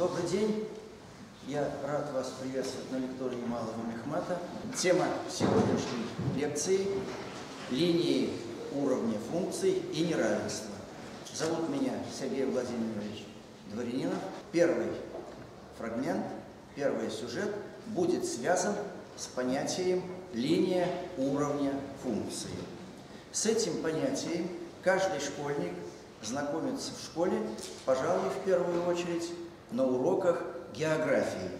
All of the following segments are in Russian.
Добрый день. Я рад вас приветствовать на лектории Малого Мехмата. Тема сегодняшней лекции – линии уровня функций и неравенства. Зовут меня Сергей Владимирович Дворянинов. Первый фрагмент, первый сюжет будет связан с понятием линия уровня функции. С этим понятием каждый школьник знакомится в школе, пожалуй, в первую очередь, на уроках географии.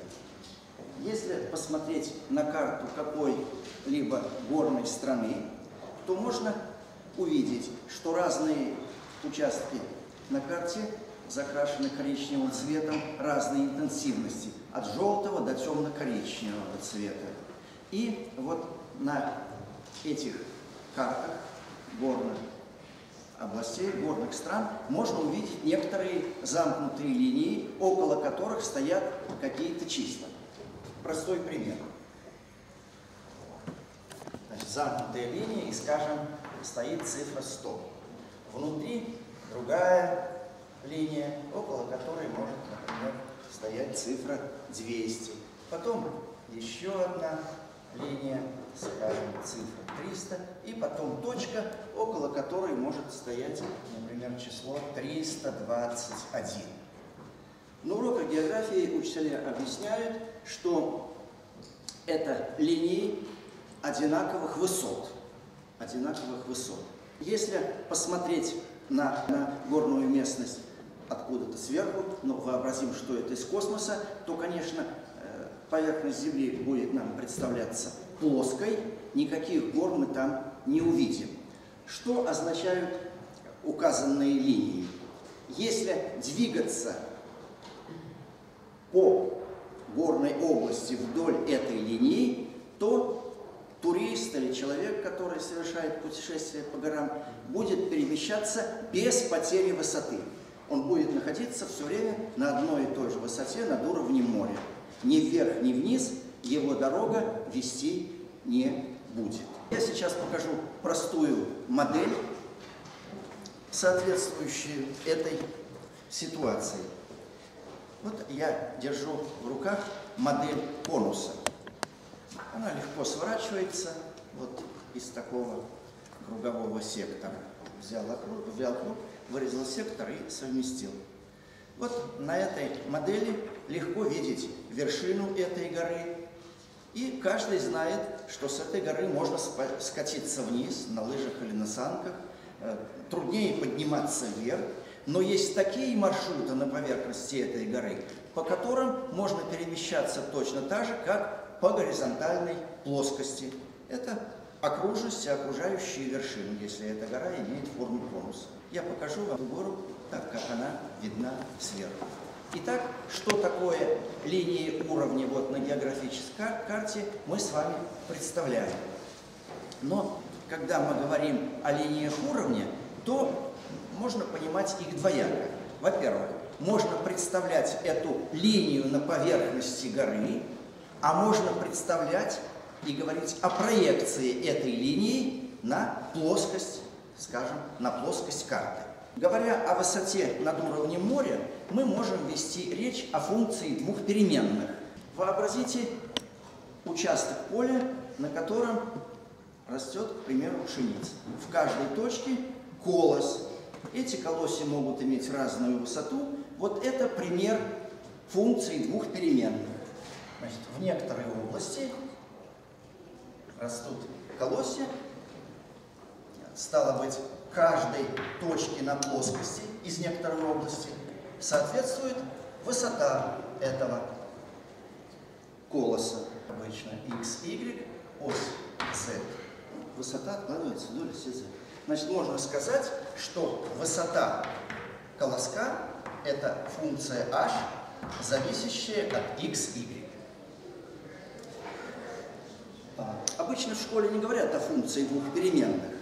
Если посмотреть на карту какой-либо горной страны, то можно увидеть, что разные участки на карте закрашены коричневым цветом разной интенсивности, от желтого до темно-коричневого цвета. И вот на этих картах горных областей, горных стран, можно увидеть некоторые замкнутые линии, около которых стоят какие-то числа. Простой пример. Значит, замкнутая линия, и, скажем, стоит цифра 100. Внутри другая линия, около которой может, например, стоять цифра 200. Потом еще одна линия, скажем, цифра 300, и потом точка, около которой может стоять, например, число 321. На уроках географии учителя объясняют, что это линии одинаковых высот. Одинаковых высот. Если посмотреть на, на горную местность откуда-то сверху, но вообразим, что это из космоса, то, конечно, поверхность Земли будет нам представляться плоской, никаких гор мы там не увидим. Что означают указанные линии? Если двигаться по горной области вдоль этой линии, то турист или человек, который совершает путешествие по горам, будет перемещаться без потери высоты. Он будет находиться все время на одной и той же высоте над уровнем моря ни вверх, ни вниз его дорога вести не будет. Я сейчас покажу простую модель, соответствующую этой ситуации. Вот я держу в руках модель конуса. Она легко сворачивается вот из такого кругового сектора. Взял круг, взял круг, вырезал сектор и совместил. Вот на этой модели легко видеть вершину этой горы. И каждый знает, что с этой горы можно скатиться вниз на лыжах или на санках. Э, труднее подниматься вверх. Но есть такие маршруты на поверхности этой горы, по которым можно перемещаться точно так же, как по горизонтальной плоскости. Это окружность и окружающие вершины, если эта гора имеет форму конуса. Я покажу вам гору так, как она видна сверху. Итак, что такое линии уровня вот на географической карте, мы с вами представляем. Но когда мы говорим о линиях уровня, то можно понимать их двояко. Во-первых, можно представлять эту линию на поверхности горы, а можно представлять и говорить о проекции этой линии на плоскость, скажем, на плоскость карты. Говоря о высоте над уровнем моря, мы можем вести речь о функции двух переменных. Вообразите участок поля, на котором растет, к примеру, пшеница. В каждой точке колос. Эти колоси могут иметь разную высоту. Вот это пример функции двух переменных. Значит, в некоторой области растут колосья. Стало быть, каждой точки на плоскости из некоторой области соответствует высота этого колоса. Обычно x, y, ось z. Высота откладывается вдоль оси z. Значит, можно сказать, что высота колоска – это функция h, зависящая от x, y. А, обычно в школе не говорят о функции двух переменных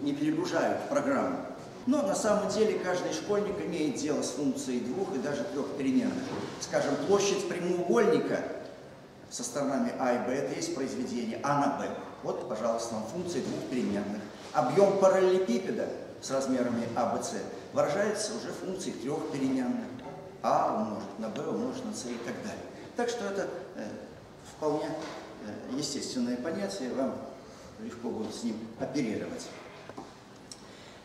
не перегружают программу. Но на самом деле каждый школьник имеет дело с функцией двух и даже трех переменных. Скажем, площадь прямоугольника со сторонами А и Б – это есть произведение А на Б. Вот, пожалуйста, вам функции двух переменных. Объем параллелепипеда с размерами А, Б, С выражается уже функцией трех переменных. а умножить на b умножить на c и так далее. Так что это э, вполне э, естественное понятие, вам легко будет с ним оперировать.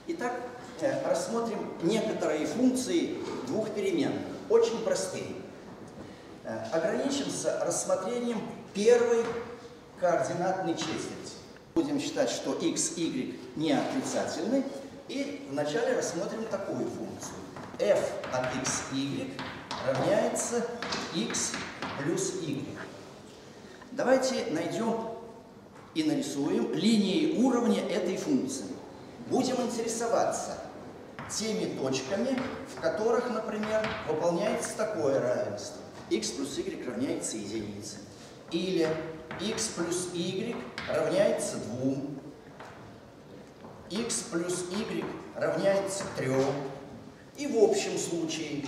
Итак, э, рассмотрим некоторые функции двух переменных, очень простые. Э, ограничимся рассмотрением первой координатной четверти. Будем считать, что x, y не отрицательны, и вначале рассмотрим такую функцию. f от x, y равняется x плюс y. Давайте найдем и нарисуем линии уровня этой функции. Будем интересоваться теми точками, в которых, например, выполняется такое равенство. x плюс y равняется единице. Или x плюс y равняется 2. x плюс y равняется 3. И в общем случае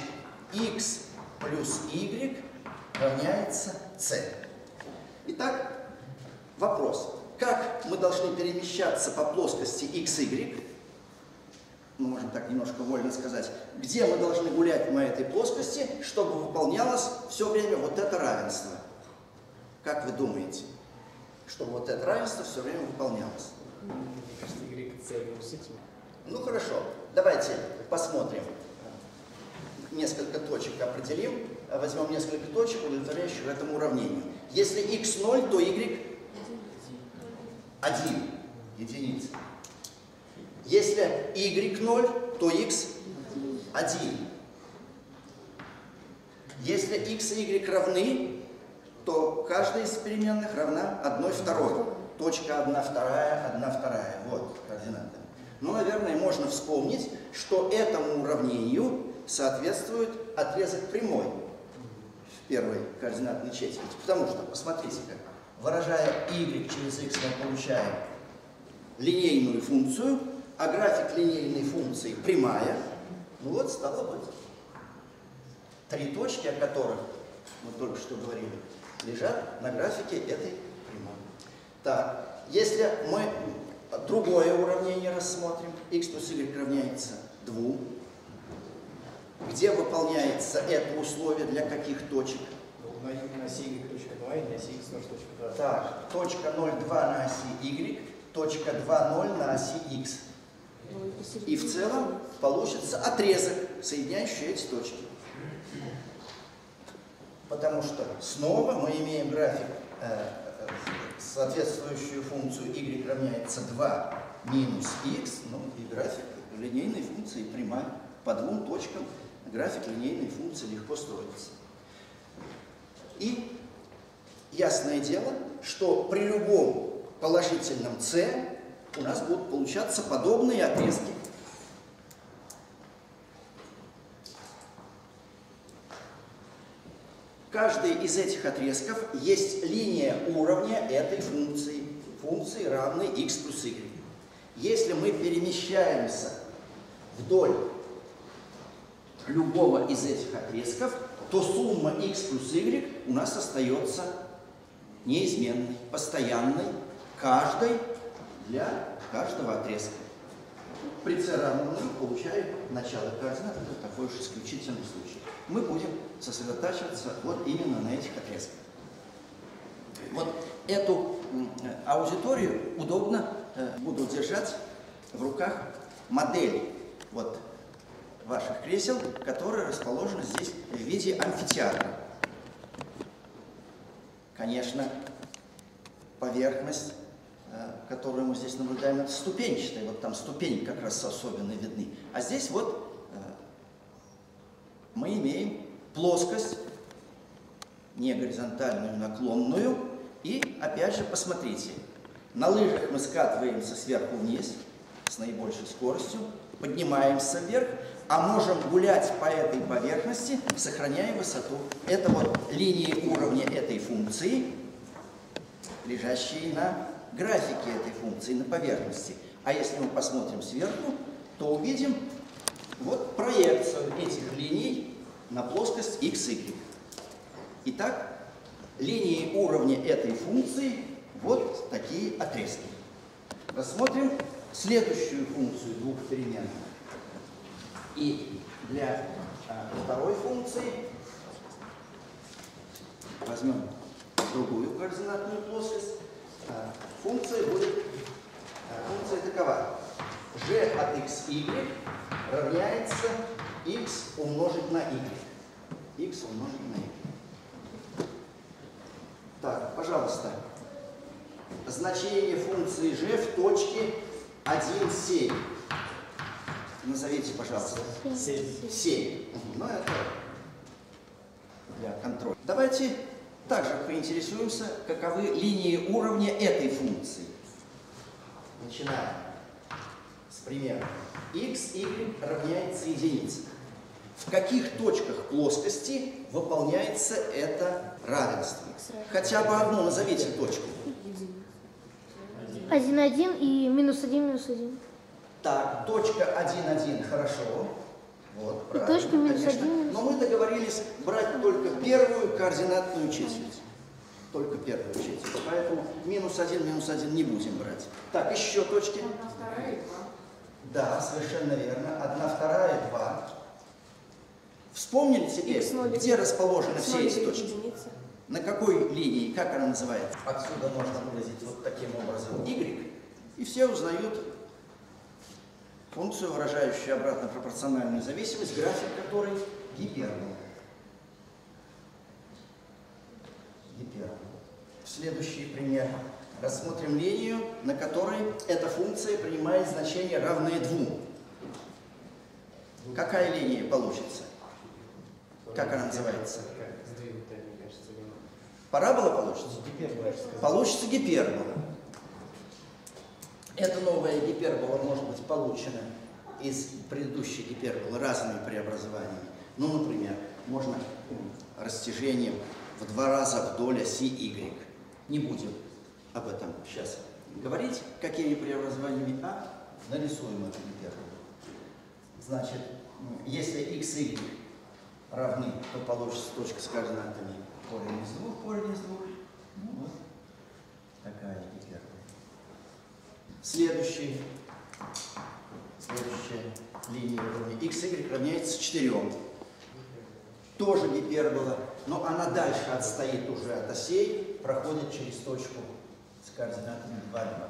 x плюс y равняется c. Итак, вопрос. Как мы должны перемещаться по плоскости x, y? Мы можем так немножко вольно сказать. Где мы должны гулять на этой плоскости, чтобы выполнялось все время вот это равенство? Как вы думаете? Чтобы вот это равенство все время выполнялось? Ну хорошо, давайте посмотрим. Несколько точек определим. Возьмем несколько точек, удовлетворяющих этому уравнению. Если x 0, то y 1. Единица. Если y 0, то x 1. Если x и y равны, то каждая из переменных равна 1 второй. Точка 1 вторая, 1 вторая. Вот координата. Ну, наверное, можно вспомнить, что этому уравнению соответствует отрезок прямой в первой координатной четверти. Потому что, посмотрите-ка, выражая y через x, мы получаем линейную функцию, а график линейной функции прямая. Ну вот, стало быть. Три точки, о которых мы только что говорили, лежат на графике этой прямой. Так, если мы другое уравнение рассмотрим, x плюс y равняется 2, где выполняется это условие для каких точек? На, оси y точка 2 и на оси x тоже точка 2. Так, точка 0,2 на оси y, точка 2,0 на оси x. И в целом получится отрезок, соединяющий эти точки. Потому что снова мы имеем график, э, э, соответствующую функцию y равняется 2 минус x, ну и график линейной функции прямая. По двум точкам график линейной функции легко строится. И ясное дело, что при любом положительном c у нас будут получаться подобные отрезки. Каждый из этих отрезков есть линия уровня этой функции, функции равной x плюс y. Если мы перемещаемся вдоль любого из этих отрезков, то сумма x плюс y у нас остается неизменной, постоянной, каждой для каждого отрезка. При c равном получаем начало координат, это такой уж исключительный случай. Мы будем сосредотачиваться вот именно на этих отрезках. Вот эту аудиторию удобно э, буду держать в руках модель вот ваших кресел, которые расположены здесь в виде амфитеатра. Конечно, поверхность Э, которую мы здесь наблюдаем, это ступенчатая. Вот там ступени как раз особенно видны. А здесь вот э, мы имеем плоскость, не горизонтальную, наклонную. И опять же посмотрите, на лыжах мы скатываемся сверху вниз с наибольшей скоростью, поднимаемся вверх, а можем гулять по этой поверхности, сохраняя высоту. Это вот линии уровня этой функции, лежащие на графики этой функции на поверхности. А если мы посмотрим сверху, то увидим вот проекцию этих линий на плоскость x, y. Итак, линии уровня этой функции вот такие отрезки. Рассмотрим следующую функцию двух переменных. И для а, второй функции. Возьмем другую координатную плоскость. А, Функция будет, а, функция такова. g от x, y равняется x умножить на y. x умножить на y. Так, пожалуйста, значение функции g в точке 1, 7. Назовите, пожалуйста. Семь. 7. Ну, это для контроля. Давайте также поинтересуемся, каковы линии уровня этой функции. Начинаем с примера. x, y равняется единице. В каких точках плоскости выполняется это равенство? Хотя бы одну назовите точку. 1, 1 и минус 1, минус 1. Так, точка 1, 1, хорошо. Вот, И правильно, точка минус конечно. один, минус Но мы договорились брать только первую координатную числить. Только первую числить. Поэтому минус 1, минус 1 не будем брать. Так, еще точки. Да, совершенно верно. Одна, вторая, два. Вспомнили теперь, где расположены все эти точки? единица. На какой линии, как она называется? Отсюда можно выразить вот таким образом y, и все узнают функцию, выражающую обратно пропорциональную зависимость, график которой гипербола. Гипербола. Следующий пример. Рассмотрим линию, на которой эта функция принимает значение равное двум. Какая линия получится? Как она называется? Сдвинутая, мне кажется, линия. Парабола получится? Получится гипербола. Эта новая гипербола может быть получена из предыдущей гиперболы разными преобразованиями. Ну, например, можно растяжением в два раза вдоль оси y. Не будем об этом сейчас говорить, какими преобразованиями, а нарисуем эту гиперболу. Значит, если x и y равны, то получится точка с координатами корень из двух, корень из двух. Ну, вот такая гипербола. Следующий, следующая линия уровня x, y равняется 4. Тоже гипербола, но она дальше отстоит уже от осей, проходит через точку с координатами 2, 2.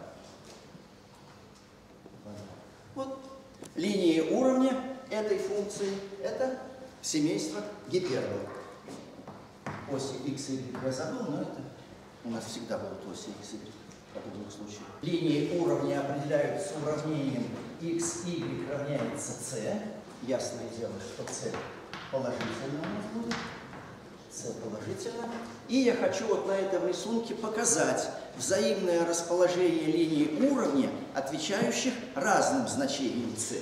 Вот линии уровня этой функции – это семейство гипербол. Оси x, y я забыл, но это у нас всегда будут оси x, y в подобных случаях. Линии уровня определяются уравнением x, y равняется c. Ясное дело, что c положительно у нас будет. c положительно. И я хочу вот на этом рисунке показать взаимное расположение линий уровня, отвечающих разным значениям c.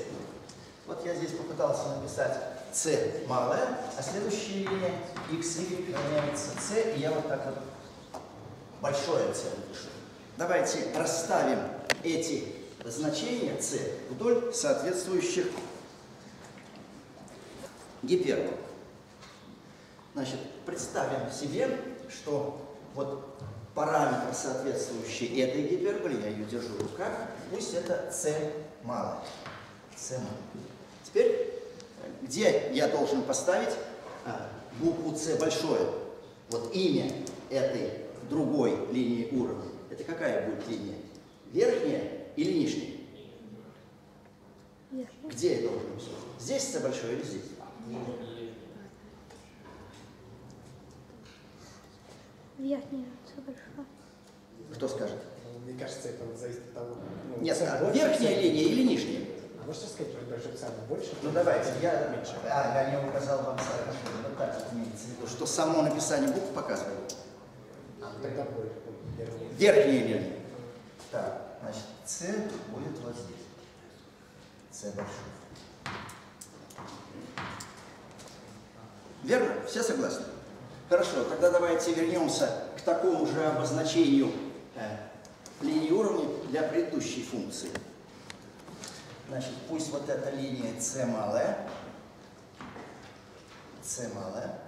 Вот я здесь попытался написать c малое, а следующая линия x, y равняется c, и я вот так вот большое c напишу. Давайте расставим эти значения c вдоль соответствующих гипербол. Значит, представим себе, что вот параметр, соответствующий этой гиперболе, я ее держу в руках, пусть это c малое. c малое. Теперь, э, где я должен поставить а, букву c большое? Вот имя этой другой линии уровня. Это какая будет линия? Верхняя или нижняя? Верхний. Где я должен писать? Здесь c большое или здесь? Верхний, все большое. Кто скажет? Мне кажется, это вот зависит от того. ну, Нет, а больше, верхняя линия или нижняя? А можете сказать, что большой цена больше? Ну давайте, я, меньше. а, я не указал вам хорошо, вот так вот имеется в виду, что само написание букв показывает. Тогда больше. Вернее. Верхняя линия. Так, значит, С будет вот здесь. С большой. Верно? Все согласны? Хорошо, тогда давайте вернемся к такому же обозначению э, линии уровня для предыдущей функции. Значит, пусть вот эта линия С малая, С малая.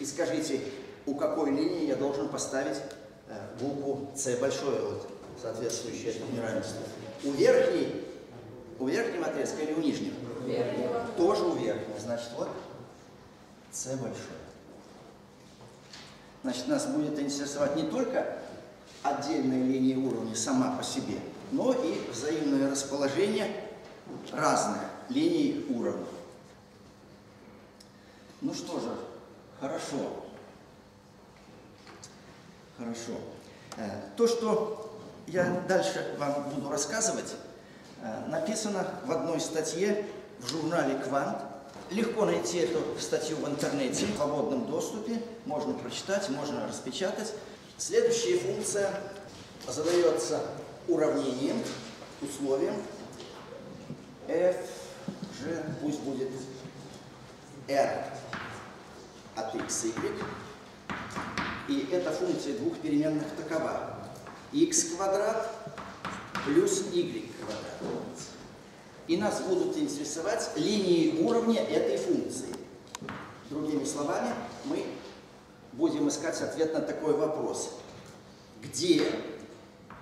И скажите, у какой линии я должен поставить букву С большое, вот, соответствующее этому неравенству? У верхней, у верхнего отрезка или у нижнего? Верхнего. Тоже у верхнего. Значит, вот С большое. Значит, нас будет интересовать не только отдельная линия уровня сама по себе, но и взаимное расположение разных линий уровня. Ну что же, хорошо. Хорошо. Э, То, что я дальше вам буду рассказывать, э, написано в одной статье в журнале «Квант». Легко найти эту статью в интернете в свободном доступе. Можно прочитать, можно распечатать. Следующая функция задается уравнением, условием f, g, пусть будет r от x, y. И эта функция двух переменных такова. x квадрат плюс y квадрат. И нас будут интересовать линии уровня этой функции. Другими словами, мы будем искать ответ на такой вопрос. Где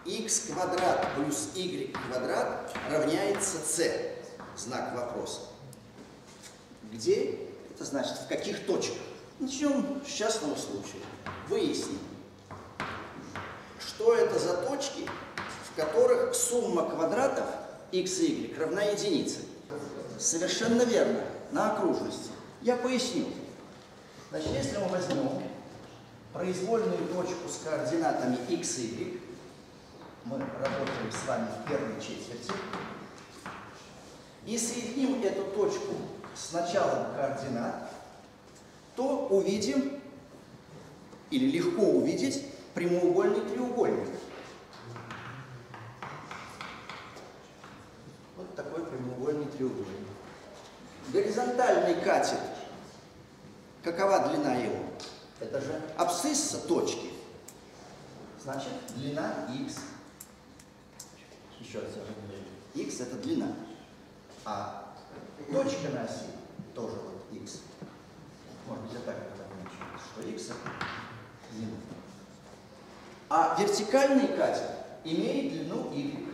x квадрат плюс y квадрат равняется c? Знак вопроса. Где? Это значит в каких точках? Начнем с частного случая. Выясним, что это за точки, в которых сумма квадратов x и y равна единице. Совершенно верно, на окружности. Я поясню. Значит, если мы возьмем произвольную точку с координатами x и y, мы работаем с вами в первой четверти, и соединим эту точку с началом координат, то увидим, или легко увидеть, прямоугольный треугольник. Вот такой прямоугольный треугольник. Горизонтальный катет. Какова длина его? Это же абсцисса точки. Значит, длина x. Еще раз я x это длина. А точка на оси тоже вот x. Может быть, я так это что x это длина. А вертикальный катет имеет длину y.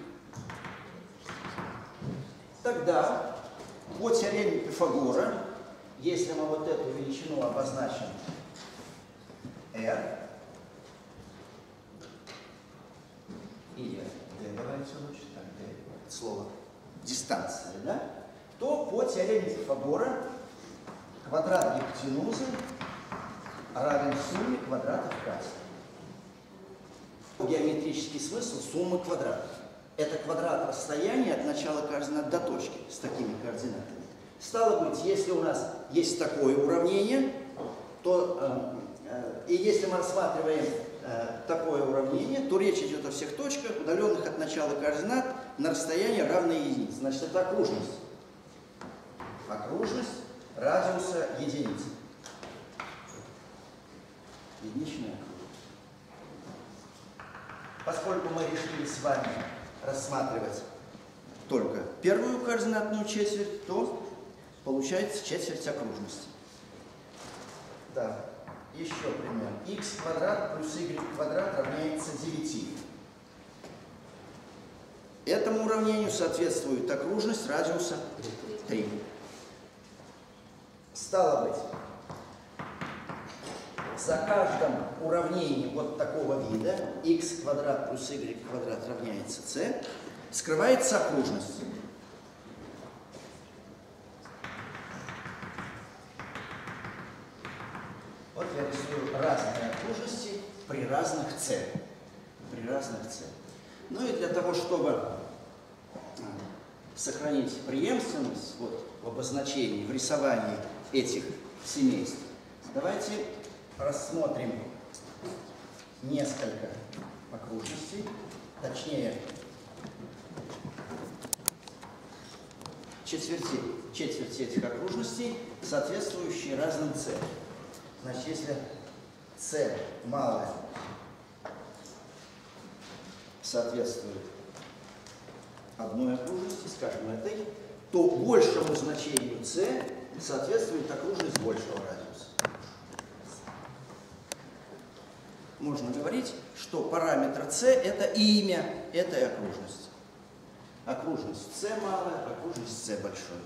Тогда по теореме Пифагора, если мы вот эту величину обозначим r, или d, давайте лучше так, d, слово дистанция, да, то по теореме Пифагора квадрат гипотенузы равен сумме квадратов катета. Геометрический смысл суммы квадратов. Это квадрат расстояния от начала координат до точки с такими координатами. Стало быть, если у нас есть такое уравнение, то э, э, и если мы рассматриваем э, такое уравнение, то речь идет о всех точках, удаленных от начала координат на расстоянии равное единице. Значит, это окружность. Окружность радиуса единицы. Единичная окружность. Поскольку мы решили с вами рассматривать только первую координатную четверть, то получается четверть окружности. Да, еще пример. x квадрат плюс y квадрат равняется 9. Этому уравнению соответствует окружность радиуса 3. Стало быть, за каждым уравнением вот такого вида x квадрат плюс y квадрат равняется c, скрывается окружность. Вот я рисую разные окружности при разных c. При разных c. Ну и для того, чтобы а, сохранить преемственность вот, в обозначении, в рисовании этих семейств, давайте рассмотрим несколько окружностей, точнее четверти, четверти этих окружностей, соответствующие разным c. Значит, если c малое соответствует одной окружности, скажем, этой, то большему значению c соответствует окружность большего радиуса. Можно говорить, что параметр c это имя этой окружности. Окружность c малая, окружность c большой.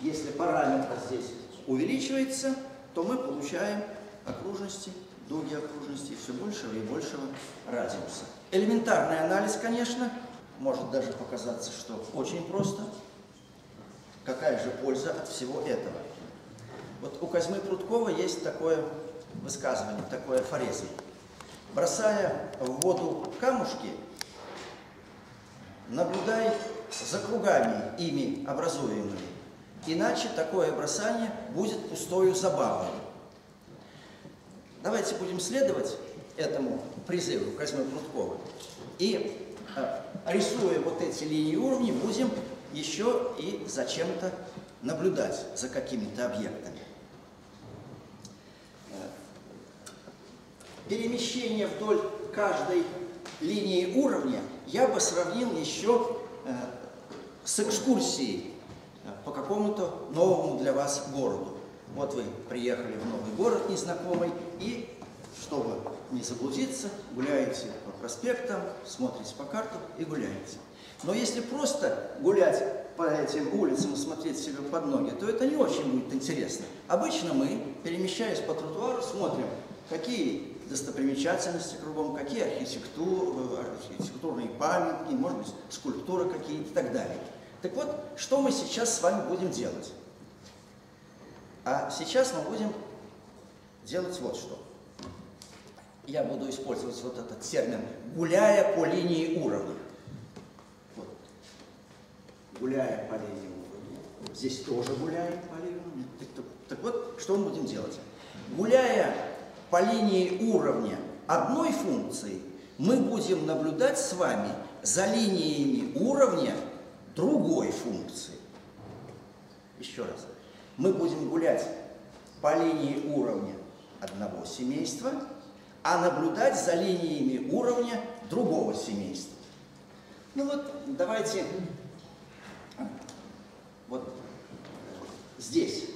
Если параметр здесь увеличивается, то мы получаем окружности, дуги окружности все большего и большего радиуса. Элементарный анализ, конечно, может даже показаться, что очень просто. Какая же польза от всего этого? Вот у Козьмы Прудкова есть такое высказывание, такой афоризм. Бросая в воду камушки, наблюдай за кругами, ими образуемыми. Иначе такое бросание будет пустою забавой. Давайте будем следовать этому призыву Козьмы Прудкова. И, э, рисуя вот эти линии уровней, будем еще и зачем-то наблюдать за какими-то объектами. Э, Перемещение вдоль каждой линии уровня я бы сравнил еще э, с экскурсией э, по какому-то новому для вас городу. Вот вы приехали в новый город незнакомый и, чтобы не заблудиться, гуляете по проспектам, смотрите по картам и гуляете. Но если просто гулять по этим улицам и смотреть себе под ноги, то это не очень будет интересно. Обычно мы, перемещаясь по тротуару, смотрим, какие достопримечательности кругом, какие архитектур, архитектурные памятники, может быть, скульптуры какие-то и так далее. Так вот, что мы сейчас с вами будем делать? А сейчас мы будем делать вот что. Я буду использовать вот этот термин «гуляя по линии уровня». Вот. Гуляя по линии уровня. Здесь тоже гуляем по линии уровня. Так, так, так вот, что мы будем делать? Гуляя по линии уровня одной функции, мы будем наблюдать с вами за линиями уровня другой функции. Еще раз. Мы будем гулять по линии уровня одного семейства, а наблюдать за линиями уровня другого семейства. Ну вот, давайте вот здесь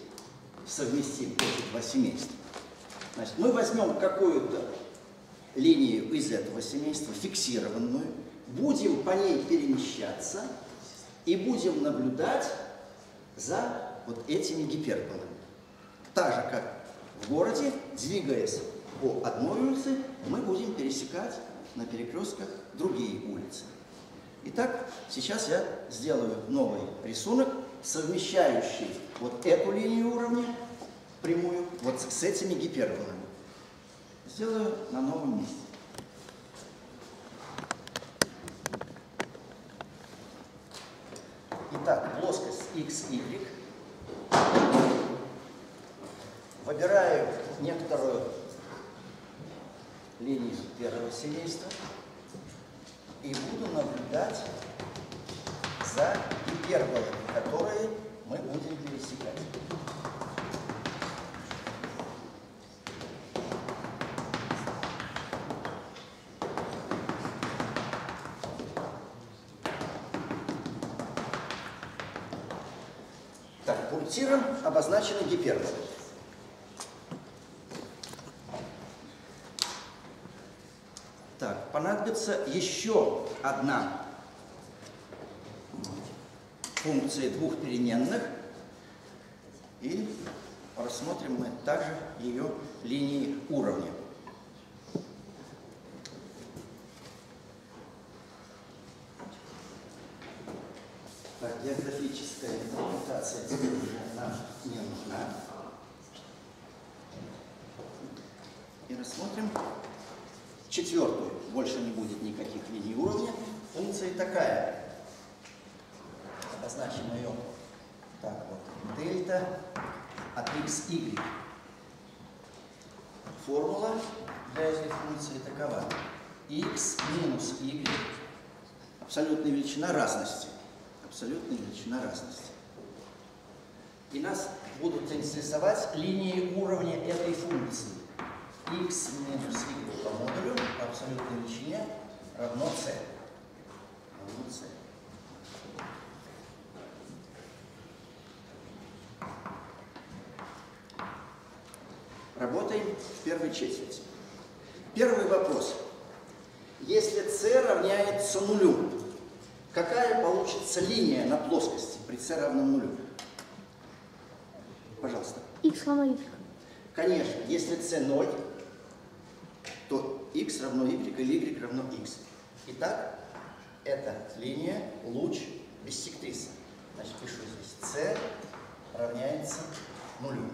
совместим эти два семейства. Значит, мы возьмем какую-то линию из этого семейства, фиксированную, будем по ней перемещаться и будем наблюдать за вот этими гиперболами. Так же, как в городе, двигаясь по одной улице, мы будем пересекать на перекрестках другие улицы. Итак, сейчас я сделаю новый рисунок, совмещающий вот эту линию уровня прямую вот с этими гиперболами. Сделаю на новом месте. Итак, плоскость x, y. Выбираю некоторую линию первого семейства и буду наблюдать за гиперболами, которые мы будем пересекать. Обозначены гиперболы. Так, понадобится еще одна функция двух переменных. И рассмотрим мы также ее линии уровня. Так, географическая интерпретация нам не нужна. И рассмотрим четвертую. Больше не будет никаких линий уровня. Функция такая. Обозначим ее так вот. Дельта от x, y. Формула для этой функции такова. x минус y абсолютная величина разности. Абсолютная величина разности. И нас будут интересовать линии уровня этой функции. x минус y по модулю абсолютной величине равно c. Равно c. Работаем в первой четверти. Первый вопрос. Если c равняется нулю, какая получится линия на плоскости при c равном нулю? Y. Конечно, если c 0, то x равно y или y равно x. Итак, эта линия луч биссектриса. Значит, пишу здесь c равняется нулю.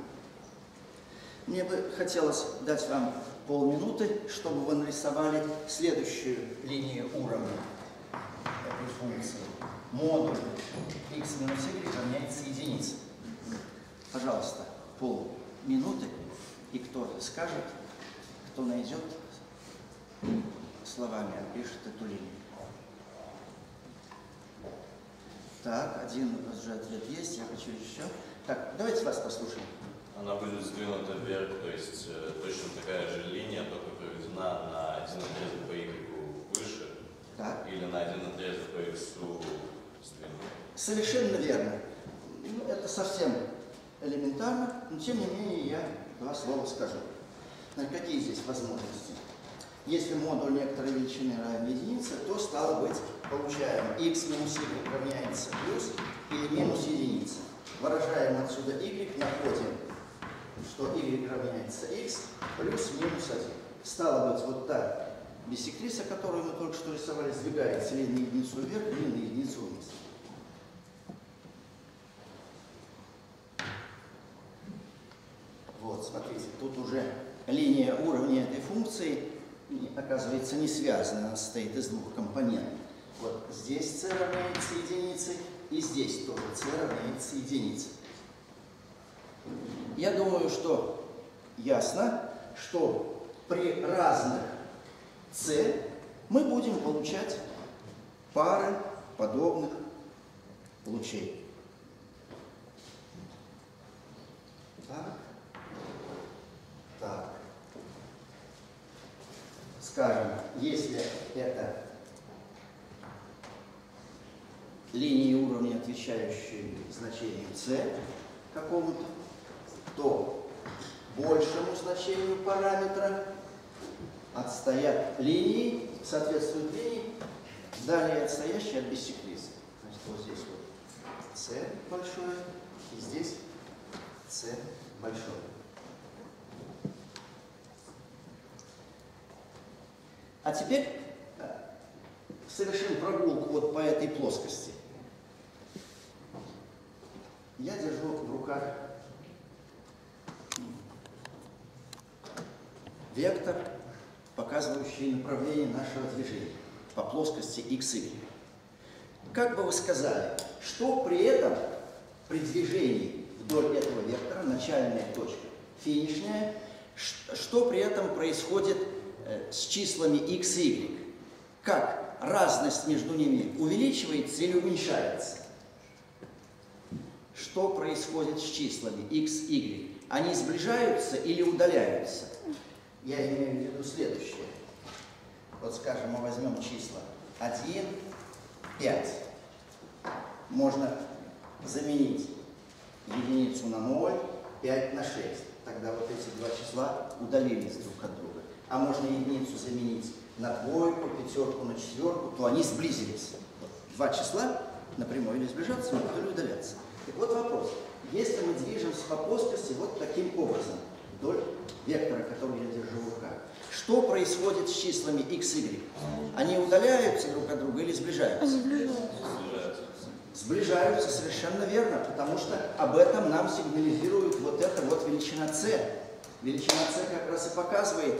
Мне бы хотелось дать вам полминуты, чтобы вы нарисовали следующую линию уровня этой функции. Модуль x минус y равняется единице. Пожалуйста, полминуты, и кто скажет, кто найдет, словами опишет эту линию. Так, один уже ответ есть, я хочу еще. Так, давайте вас послушаем. Она будет сдвинута вверх, то есть э, точно такая же линия, только проведена на один отрезок по y выше Так, или на один отрезок по x сдвинута. совершенно верно. Ну, это совсем элементарно, но тем не менее я два слова скажу. Значит, какие здесь возможности? Если модуль некоторой величины равен единице, то стало быть получаем x минус y равняется плюс или минус единица. Выражаем отсюда y, находим, что y равняется x плюс минус 1. Стало быть, вот та биссектриса, которую мы только что рисовали, сдвигается или на единицу вверх, на единицу вниз. Вот, смотрите, тут уже линия уровня этой функции оказывается не связана, она состоит из двух компонентов. Вот здесь c равняется единице, и здесь тоже c равняется единице. Я думаю, что ясно, что при разных c мы будем получать пары подобных лучей. Так. Так. Скажем, если это линии уровня, отвечающие значению c какому-то, то большему значению параметра отстоят линии, соответствуют линии, далее отстоящие от биссектрисы. Значит, вот здесь вот c большое, и здесь c большое. А теперь э, совершим прогулку вот по этой плоскости. Я держу в руках вектор, показывающий направление нашего движения по плоскости XY. Как бы вы сказали, что при этом при движении вдоль этого вектора, начальная точка, финишная, что при этом происходит с числами x и y? Как разность между ними увеличивается или уменьшается? Что происходит с числами x, y? Они сближаются или удаляются? Я имею в виду следующее. Вот скажем, мы возьмем числа 1, 5. Можно заменить единицу на 0, 5 на 6. Тогда вот эти два числа удалились друг от друга. А можно единицу заменить на двойку, пятерку, на четверку, то они сблизились. Два числа напрямую или сближаться, или удаляться. Так вот вопрос. Если мы движемся по плоскости вот таким образом, вдоль вектора, который я держу в руках, что происходит с числами x, y? Они удаляются друг от друга или сближаются? Они сближаются. Сближаются, совершенно верно, потому что об этом нам сигнализирует вот эта вот величина c. Величина c как раз и показывает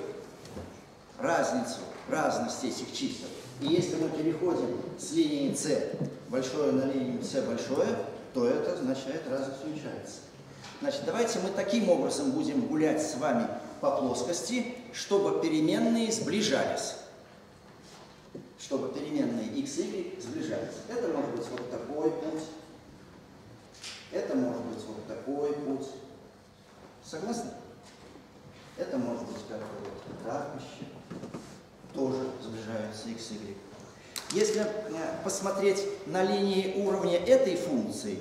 разницу, разность этих чисел. И если мы переходим с линии c большое на линию c большое, то это означает разность уменьшается. Значит, давайте мы таким образом будем гулять с вами по плоскости, чтобы переменные сближались чтобы переменные x, y сближались. Это может быть вот такой путь, это может быть вот такой путь. Согласны? Это может быть как вот так еще. Тоже сближаются x, y. Если э, посмотреть на линии уровня этой функции,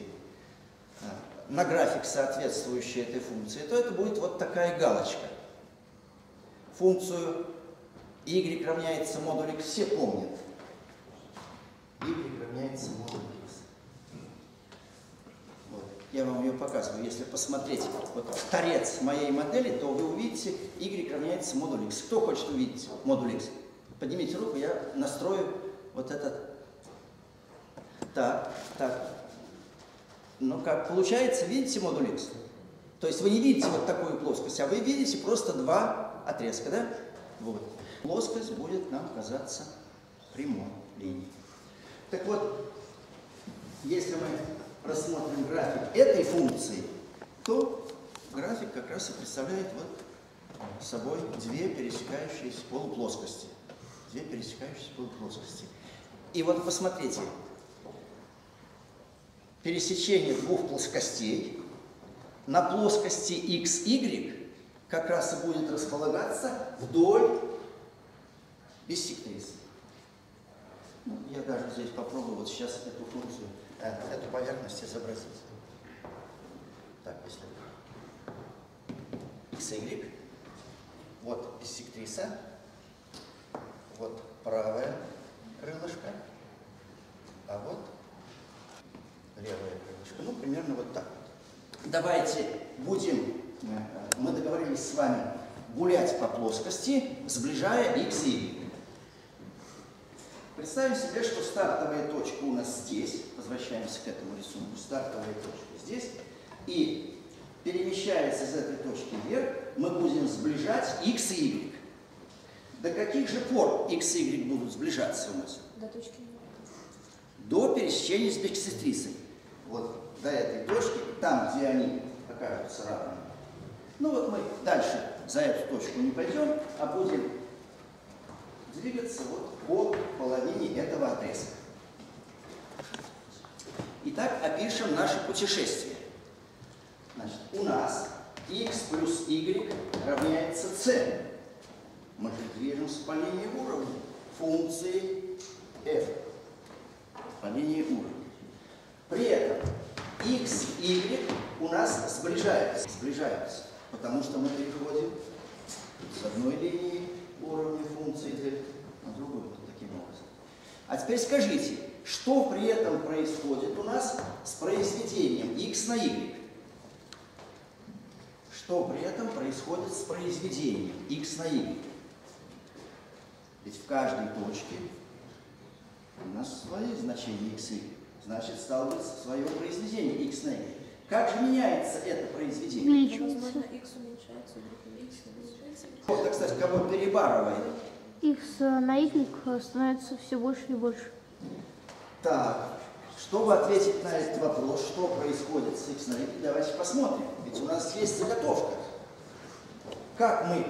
э, на график, соответствующий этой функции, то это будет вот такая галочка. Функцию y равняется модуль x, все помнят. y равняется модуль. Я вам ее показываю. Если посмотреть вот торец моей модели, то вы увидите y равняется модуль x. Кто хочет увидеть модуль x? Поднимите руку, я настрою вот этот. Так, так. Ну как, получается, видите модуль x? То есть вы не видите вот такую плоскость, а вы видите просто два отрезка, да? Вот. Плоскость будет нам казаться прямой линией. Так вот, если мы рассмотрим график этой функции, то график как раз и представляет вот собой две пересекающиеся полуплоскости. Две пересекающиеся полуплоскости. И вот посмотрите, пересечение двух плоскостей на плоскости xy как раз и будет располагаться вдоль биссектрисы. Ну, я даже здесь попробую вот сейчас эту функцию, эту поверхность изобразить. Так, если xy, вот биссектриса, вот правое крылышко, а вот левое крылышко. Ну, примерно вот так. Давайте будем, э, мы договорились с вами гулять по плоскости, сближая x и y. Представим себе, что стартовая точка у нас здесь, возвращаемся к этому рисунку, стартовая точка здесь, и перемещаясь из этой точки вверх, мы будем сближать x и y. До каких же пор x и y будут сближаться у нас? До точки До пересечения с бисектрисой. Вот до этой точки, там, где они окажутся равными. Ну вот мы дальше за эту точку не пойдем, а будем двигаться вот по половине этого отрезка. Итак, опишем наше путешествие. Значит, у нас x плюс y равняется c. Мы же движемся по линии уровня функции f. По линии уровня. При этом x, y у нас сближаются. Сближаются, потому что мы переходим с одной линии уровня функции на другую таким образом. А теперь скажите, что при этом происходит у нас с произведением x на y? Что при этом происходит с произведением x на y? Ведь в каждой точке у нас свои значения x и y. Значит, стало быть, свое произведение x на y. Как же меняется это произведение? Увеличивается. Возможно, x уменьшается, y уменьшается. Вот, так сказать, кого перебарывает. X на Y становится все больше и больше. Так, чтобы ответить на этот вопрос, что происходит с x на y, давайте посмотрим. Ведь у нас есть заготовка. Как мы,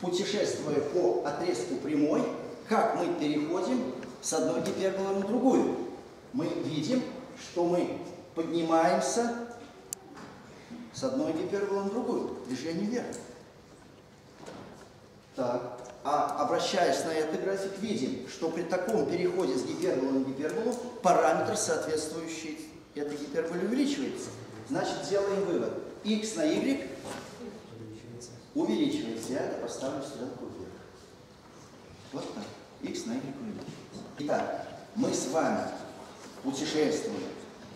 путешествуя по отрезку прямой, как мы переходим с одной гиперболы на другую? Мы видим, что мы поднимаемся с одной гиперболы на другую. Движение вверх. Так, а обращаясь на этот график, видим, что при таком переходе с гиперболы на гиперболу параметр, соответствующий этой гиперболе, увеличивается. Значит, делаем вывод. x на y Увеличивается. Я это поставлю стрелку вверх. Вот так. x на y увеличивается. Итак, мы с вами путешествуем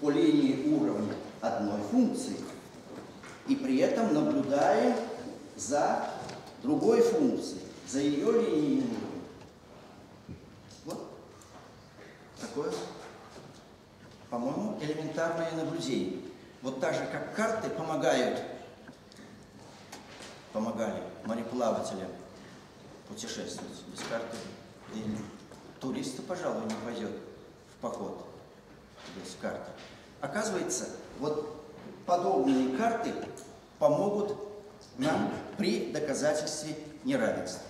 по линии уровня одной функции и при этом наблюдаем за другой функцией, за ее линией уровня. Вот такое, по-моему, элементарное наблюдение. Вот так же, как карты помогают, помогали мореплавателям путешествовать. Без карты и туриста, пожалуй, не пойдет в поход без карты. Оказывается, вот подобные карты помогут нам при доказательстве неравенства.